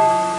Bye.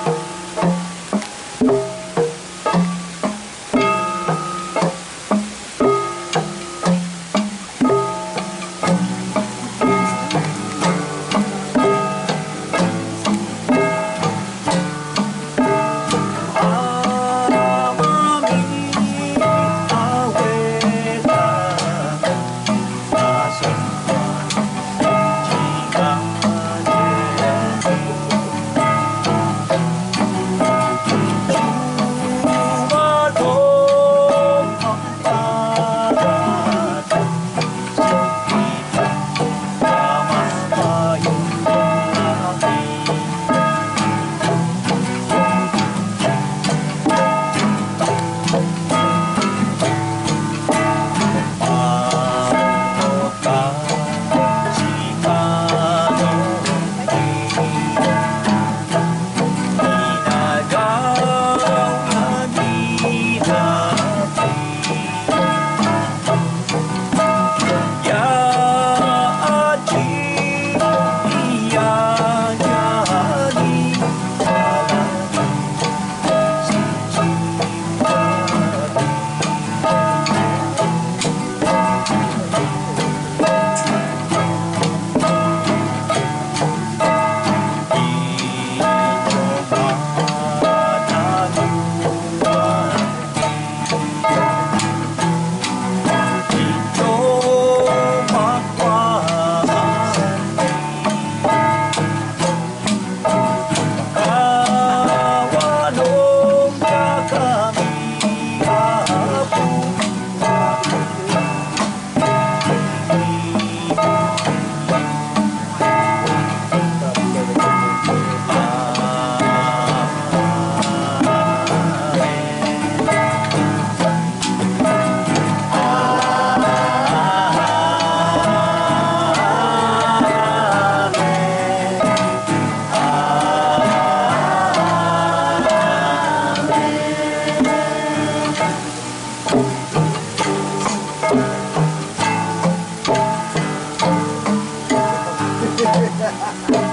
Ha ha ha!